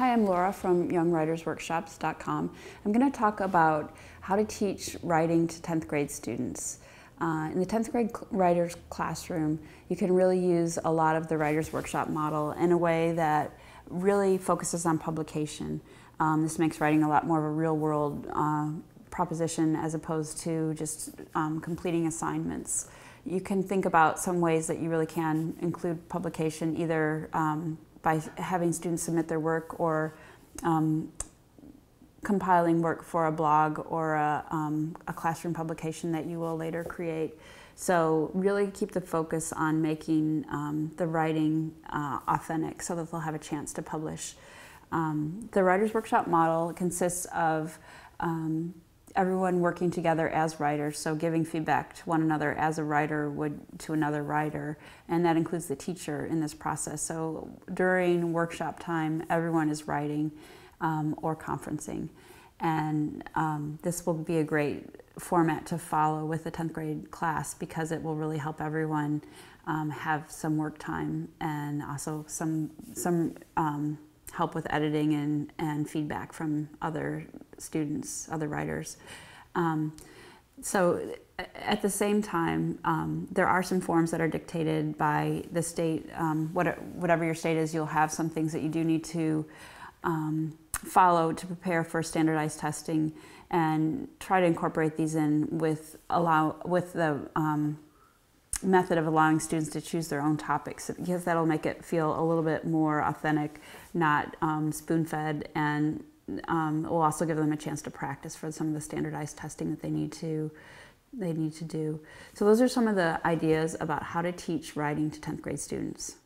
Hi, I'm Laura from YoungWritersWorkshops.com. I'm going to talk about how to teach writing to 10th grade students. Uh, in the 10th grade writers classroom, you can really use a lot of the Writers Workshop model in a way that really focuses on publication. Um, this makes writing a lot more of a real world uh, proposition as opposed to just um, completing assignments. You can think about some ways that you really can include publication either um, by having students submit their work or um, compiling work for a blog or a, um, a, classroom publication that you will later create. So really keep the focus on making um, the writing uh, authentic so that they'll have a chance to publish. Um, the Writers Workshop model consists of um, everyone working together as writers, so giving feedback to one another as a writer would to another writer, and that includes the teacher in this process. So during workshop time, everyone is writing um, or conferencing, and um, this will be a great format to follow with the 10th grade class because it will really help everyone um, have some work time and also some some um, help with editing and, and feedback from other students, other writers. Um, so at the same time, um, there are some forms that are dictated by the state. Um, whatever your state is, you'll have some things that you do need to um, follow to prepare for standardized testing and try to incorporate these in with allow with the um, method of allowing students to choose their own topics because that'll make it feel a little bit more authentic, not um, spoon-fed, and um, will also give them a chance to practice for some of the standardized testing that they need to they need to do. So those are some of the ideas about how to teach writing to 10th grade students.